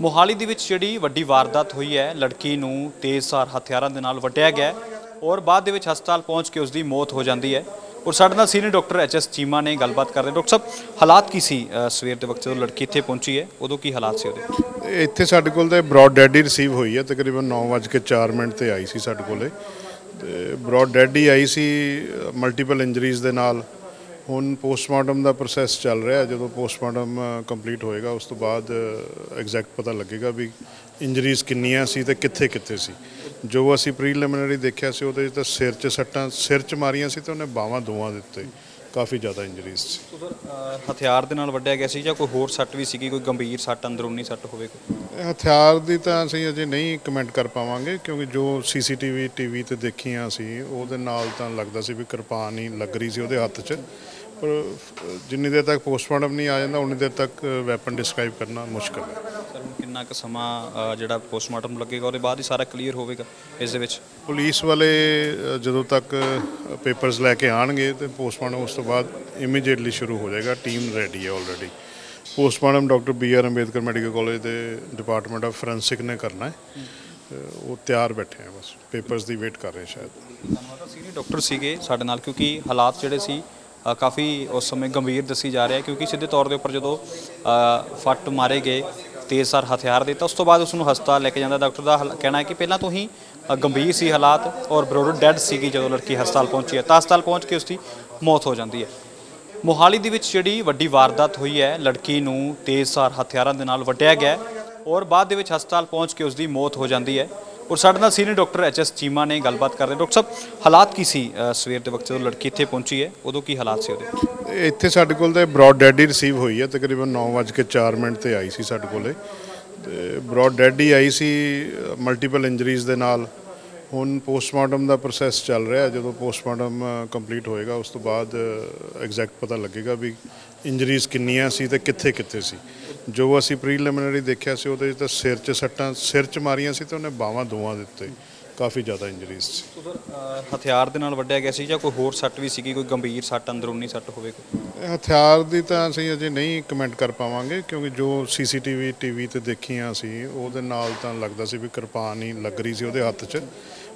ਮੋਹਾਲੀ ਦੇ ਵਿੱਚ ਜਿਹੜੀ ਵੱਡੀ ਵਾਰਦਾਤ ਹੋਈ ਹੈ, ਲੜਕੀ ਨੂੰ ਤੇਜ਼ਧਾਰ ਹਥਿਆਰਾਂ ਦੇ ਨਾਲ ਵੱਟਿਆ ਗਿਆ ਔਰ ਬਾਅਦ ਦੇ ਵਿੱਚ ਹਸਪਤਾਲ ਪਹੁੰਚ ਕੇ ਉਸ ਦੀ ਮੌਤ ਹੋ ਜਾਂਦੀ ਹੈ। ਔਰ ਸਾਡੇ ਨਾਲ senior doctor H S Cheema ਨੇ ਗੱਲਬਾਤ ਕਰਦੇ ਡਾਕਟਰ ਸਾਹਿਬ, ਹਾਲਾਤ ਕੀ ਸੀ ਸਵੇਰ ਦੇ ਵਕਤ ਜਦੋਂ ਲੜਕੀ ਇੱਥੇ ਪਹੁੰਚੀ ਹੈ, ਉਦੋਂ ਕੀ ਹਾਲਾਤ ਸੀ ਉਹਦੇ? ਇੱਥੇ ਸਾਡੇ ਕੋਲ ਤੇ ਬ੍ਰੌਡ ਡੈਡੀ ਰਿਸੀਵ ਹੋਈ ਹੈ, ਤਕਰੀਬਨ 9:04 ਮਿੰਟ ਤੇ ਆਈ ਸੀ ਸਾਡੇ ਕੋਲੇ। ਤੇ ਬ੍ਰੌਡ ਡੈਡੀ ਆਈ ਸੀ ਮਲਟੀਪਲ ਇੰਜਰੀਜ਼ ਦੇ ਨਾਲ। ਹੁਣ ਪੋਸਟਮਾਰਟਮ ਦਾ ਪ੍ਰੋਸੈਸ ਚੱਲ ਰਿਹਾ। ਜਦੋਂ ਪੋਸਟਮਾਰਟਮ ਕੰਪਲੀਟ ਹੋਏਗਾ, ਉਸ ਤੋਂ ਬਾਅਦ ਐਗਜ਼ੈਕਟ ਪਤਾ ਲੱਗੇਗਾ ਵੀ ਇੰਜਰੀਜ਼ ਕਿੰਨੀਆਂ ਸੀ ਤੇ ਕਿੱਥੇ ਕਿੱਥੇ ਸੀ। ਜੋ ਅਸੀਂ ਪ੍ਰੀਲਿਮਿਨਰੀ ਦੇਖਿਆ ਸੀ, ਉਹਦੇ 'ਚ ਤਾਂ ਸਿਰ 'ਚ ਸੱਟਾਂ, ਸਿਰ 'ਚ ਮਾਰੀਆਂ ਸੀ ਤੇ ਉਹਨੇ ਬਾਹਾਂ ਦੋਵਾਂ ਦਿੱਤੇ ਕਾਫੀ ਜ਼ਿਆਦਾ ਇੰਜਰੀਜ਼ ਸੀ। ਹਥਿਆਰ ਦੇ ਨਾਲ ਵੱਢਿਆ ਗਿਆ ਸੀ ਜਾਂ ਕੋਈ ਹੋਰ ਸੱਟ ਵੀ ਸੀਗੀ ਕੋਈ ਗੰਭੀਰ ਸੱਟ ਅੰਦਰੂਨੀ ਸੱਟ ਹੋਵੇ ਹਥਿਆਰ ਦੀ ਤਾਂ ਅਸੀਂ ਅਜੇ ਨਹੀਂ ਕਮੈਂਟ ਕਰ ਪਾਵਾਂਗੇ ਕਿਉਂਕਿ ਜੋ ਸੀਸੀਟੀਵੀ ਟੀਵੀ ਤੇ ਦੇਖੀਆਂ ਸੀ ਉਹਦੇ ਨਾਲ ਤਾਂ ਲੱਗਦਾ ਸੀ ਵੀ ਕਿਰਪਾਨ ਹੀ ਲੱਗ ਰਹੀ ਸੀ ਉਹਦੇ ਹੱਥ 'ਚ। ਪਰ ਜਿੰਨੀ ਦੇਰ ਤੱਕ ਪੋਸਟਮਾਰਟਮ ਨਹੀਂ ਆ ਜਾਂਦਾ ਉਨੀ ਦੇਰ ਤੱਕ ਵੈਪਨ ਡਿਸਕ੍ਰਾਈਬ ਕਰਨਾ ਮੁਸ਼ਕਲ ਹੈ। ਕਿੰਨਾ ਕੁ ਸਮਾਂ ਅ, ਜਿਹੜਾ ਪੋਸਟਮਾਰਟਮ ਲੱਗੇਗਾ ਉਹਦੇ ਬਾਅਦ ਹੀ ਸਾਰਾ ਕਲੀਅਰ ਹੋਵੇਗਾ ਇਸ ਦੇ ਵਿੱਚ। ਪੁਲਿਸ ਵਾਲੇ ਜਦੋਂ ਤੱਕ ਪੇਪਰਸ ਲੈ ਕੇ ਆਣਗੇ ਤੇ ਪੋਸਟਮਾਰਟਮ ਉਸ ਤੋਂ ਬਾਅਦ ਇਮੀਡੀਏਟਲੀ ਸ਼ੁਰੂ ਹੋ ਜਾਏਗਾ ਟੀਮ ਰੈਡੀ ਹੈ already postmortem doctor B R Ambedkar medical college ਦੇ ਡਿਪਾਰਟਮੈਂਟ ਆਫ ਫੋਰੈਂਸਿਕ ਨੇ ਕਰਨਾ ਹੈ। ਉਹ ਤਿਆਰ ਬੈਠੇ ਆ ਬਸ ਪੇਪਰਸ ਦੀ ਵੇਟ ਕਰ ਰਹੇ ਸ਼ਾਇਦ। ਧੰਨਵਾਦ ਸੀਨੀਅਰ ਡਾਕਟਰ ਸੀਗੇ ਸਾਡੇ ਨਾਲ ਕਿਉਂਕਿ ਹਾਲਾਤ ਜਿਹੜੇ ਸੀ ਅ, ਕਾਫੀ ਉਸ ਸਮੇਂ ਗੰਭੀਰ ਦੱਸੀ ਜਾ ਰਿਹਾ ਕਿਉਂਕਿ ਸਿੱਧੇ ਤੌਰ ਦੇ ਉੱਪਰ ਜਦੋਂ ਅ, ਫੱਟ ਮਾਰੇ ਗਏ ਤੇਜ਼ਧਾਰ ਹਥਿਆਰ ਦੇ ਤਾਂ ਉਸ ਤੋਂ ਬਾਅਦ ਉਸ ਨੂੰ ਹਸਪਤਾਲ ਲੈ ਕੇ ਜਾਂਦਾ। ਡਾਕਟਰ ਦਾ ਹਲ- ਕਹਿਣਾ ਹੈ ਕਿ ਪਹਿਲਾਂ ਤੋਂ ਹੀ ਗੰਭੀਰ ਸੀ ਹਾਲਾਤ ਔਰ ਬਰੋਡਰ ਡੈਡ ਸੀਗੀ ਜਦੋਂ ਲੜਕੀ ਹਸਪਤਾਲ ਪਹੁੰਚੀ ਹੈ। ਤਾਂ ਹਸਪਤਾਲ ਪਹੁੰਚ ਕੇ ਉਸ ਦੀ ਮੌਤ ਹੋ ਜਾਂਦੀ ਹੈ। ਮੋਹਾਲੀ ਦੇ ਵਿੱਚ ਜਿਹੜੀ ਵੱਡੀ ਵਾਰਦਾਤ ਹੋਈ ਹੈ, ਲੜਕੀ ਨੂੰ ਤੇਜ਼ਧਾਰ ਹਥਿਆਰਾਂ ਦੇ ਨਾਲ ਵੱਢਿਆ ਗਿਆ ਔਰ ਬਾਅਦ ਦੇ ਵਿੱਚ ਹਸਪਤਾਲ ਪਹੁੰਚ ਕੇ ਉਸ ਦੀ ਮੌਤ ਹੋ ਜਾਂਦੀ ਹੈ। ਔਰ ਸਾਡੇ ਨਾਲ senior doctor H S Cheema ਨੇ ਗੱਲਬਾਤ ਕਰਦੇ ਡਾਕਟਰ ਸਾਹਿਬ, ਹਾਲਾਤ ਕੀ ਸੀ ਸਵੇਰ ਦੇ ਵਕਤ ਜਦੋਂ ਲੜਕੀ ਇੱਥੇ ਪਹੁੰਚੀ ਹੈ, ਉਦੋਂ ਕੀ ਹਾਲਾਤ ਸੀ ਉਹਦੇ? ਇੱਥੇ ਸਾਡੇ ਕੋਲ ਤੇ ਬ੍ਰੌਡ ਡੈਡੀ ਰਿਸੀਵ ਹੋਈ ਹੈ, ਤਕਰੀਬਨ 9:04 ਮਿੰਟ ਤੇ ਆਈ ਸੀ ਸਾਡੇ ਕੋਲੇ। ਤੇ ਬ੍ਰੌਡ ਡੈਡੀ ਆਈ ਸੀ ਮਲਟੀਪਲ ਇੰਜਰੀਜ਼ ਦੇ ਨਾਲ। ਹੁਣ ਪੋਸਟਮਾਰਟਮ ਦਾ ਪ੍ਰੋਸੈਸ ਚੱਲ ਰਿਹਾ, ਜਦੋਂ ਪੋਸਟਮਾਰਟਮ ਕੰਪਲੀਟ ਹੋਏਗਾ, ਉਸ ਤੋਂ ਬਾਅਦ ਐਗਜ਼ੈਕਟ ਪਤਾ ਲੱਗੇਗਾ ਵੀ ਇੰਜਰੀਜ਼ ਕਿੰਨੀਆਂ ਸੀ ਤੇ ਕਿੱਥੇ ਕਿੱਥੇ ਸੀ। ਜੋ ਅਸੀਂ ਪ੍ਰੀਲਿਮਿਨਰੀ ਦੇਖਿਆ ਸੀ, ਉਹਦੇ 'ਚ ਤਾਂ ਸਿਰ 'ਚ ਸੱਟਾਂ, ਸਿਰ 'ਚ ਮਾਰੀਆਂ ਸੀ ਤੇ ਉਹਨੇ ਬਾਹਾਂ ਦੋਵਾਂ ਦਿੱਤੇ ਕਾਫੀ ਜ਼ਿਆਦਾ ਇੰਜਰੀਜ਼ ਸੀ। ਹਥਿਆਰ ਦੇ ਨਾਲ ਵੱਢਿਆ ਗਿਆ ਸੀ ਜਾਂ ਕੋਈ ਹੋਰ ਸੱਟ ਵੀ ਸੀਗੀ ਕੋਈ ਗੰਭੀਰ ਸੱਟ ਅੰਦਰੂਨੀ ਸੱਟ ਹੋਵੇ ਕੋਈ? ਹਥਿਆਰ ਦੀ ਤਾਂ ਅਸੀਂ ਅਜੇ ਨਹੀਂ ਕਮੈਂਟ ਕਰ ਪਾਵਾਂਗੇ ਕਿਉਂਕਿ ਜੋ ਸੀਸੀਟੀਵੀ ਟੀਵੀ ਤੇ ਦੇਖੀਆਂ ਸੀ ਉਹਦੇ ਨਾਲ ਤਾਂ ਲੱਗਦਾ ਸੀ ਵੀ ਕਿਰਪਾਨ ਹੀ ਲੱਗ ਰਹੀ ਸੀ ਉਹਦੇ ਹੱਥ 'ਚ।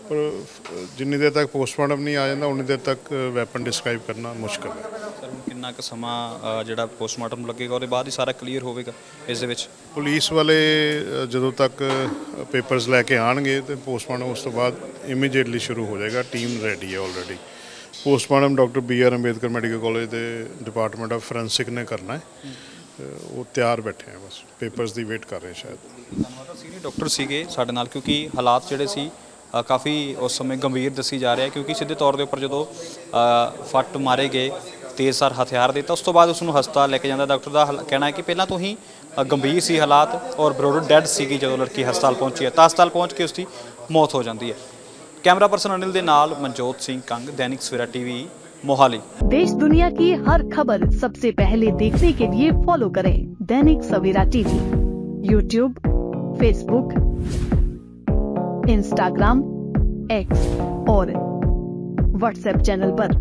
ਪਰ ਅਹ, ਜਿੰਨੀ ਦੇਰ ਤੱਕ ਪੋਸਟਮਾਰਟਮ ਨਹੀਂ ਆ ਜਾਂਦਾ ਉਨੀ ਦੇਰ ਤੱਕ ਵੈਪਨ ਡਿਸਕ੍ਰਾਈਬ ਕਰਨਾ ਮੁਸ਼ਕਲ ਹੈ। ਸਰ ਹੁਣ ਕਿੰਨਾ ਕੁ ਸਮਾਂ ਅ, ਜਿਹੜਾ ਪੋਸਟਮਾਰਟਮ ਲੱਗੇਗਾ ਉਹਦੇ ਬਾਅਦ ਹੀ ਸਾਰਾ ਕਲੀਅਰ ਹੋਵੇਗਾ ਇਸ ਦੇ ਵਿੱਚ? ਪੁਲਿਸ ਵਾਲੇ ਜਦੋਂ ਤੱਕ ਪੇਪਰਸ ਲੈ ਕੇ ਆਣਗੇ ਤੇ ਪੋਸਟਮਾਰਟਮ ਉਸ ਤੋਂ ਬਾਅਦ ਇਮੀਡੀਏਟਲੀ ਸ਼ੁਰੂ ਹੋ ਜਾਏਗਾ ਟੀਮ ਰੈਡੀ ਹੈ already postmortem doctor B R Ambedkar medical college ਦੇ ਡਿਪਾਰਟਮੈਂਟ ਆਫ ਫੋਰੈਂਸਿਕ ਨੇ ਕਰਨਾ ਹੈ। ਤੇ ਉਹ ਤਿਆਰ ਬੈਠੇ ਆ ਬਸ ਪੇਪਰਸ ਦੀ ਵੇਟ ਕਰ ਰਹੇ ਸ਼ਾਇਦ। ਧੰਨਵਾਦ ਸੀਨੀਅਰ ਡਾਕਟਰ ਸੀਗੇ ਸਾਡੇ ਨਾਲ ਕਿਉਂਕਿ ਹਾਲਾਤ ਜਿਹੜੇ ਸੀ ਅ, ਕਾਫੀ ਉਸ ਸਮੇਂ ਗੰਭੀਰ ਦੱਸੀ ਜਾ ਰਿਹਾ ਕਿਉਂਕਿ ਸਿੱਧੇ ਤੌਰ ਦੇ ਉੱਪਰ ਜਦੋਂ ਅ, ਫੱਟ ਮਾਰੇ ਗਏ ਤੇਜ਼ਧਾਰ ਹਥਿਆਰ ਦੇ ਤਾਂ ਉਸ ਤੋਂ ਬਾਅਦ ਉਸ ਨੂੰ ਹਸਪਤਾਲ ਲੈ ਕੇ ਜਾਂਦਾ ਡਾਕਟਰ ਦਾ ਹਲ- ਕਹਿਣਾ ਹੈ ਕਿ ਪਹਿਲਾਂ ਤੋਂ ਹੀ ਅ, ਗੰਭੀਰ ਸੀ ਹਾਲਾਤ ਔਰ ਬਰੋਡਰ ਡੈਡ ਸੀਗੀ ਜਦੋਂ ਲੜਕੀ ਹਸਪਤਾਲ ਪਹੁੰਚੀ ਹੈ ਤਾਂ ਹਸਪਤਾਲ ਪਹੁੰਚ ਕੇ ਉਸ ਦੀ ਮੌਤ ਹੋ ਜਾਂਦੀ ਹੈ ਕੈਮਰਾ ਪਰਸਨ ਅਨਿਲ ਦੇ ਨਾਲ ਮਨਜੋਤ ਸਿੰਘ ਕੰਗ ਦੈਨਿਕ ਸਵੇਰਾ ਟੀਵੀ ਮੋਹਾਲੀ देश दुनिया की हर खबर सबसे पहले देखने के लिए फॉलो करें Dainik Savera TV YouTube Facebook Instagram X और व्हाट्सएप चैनल पर।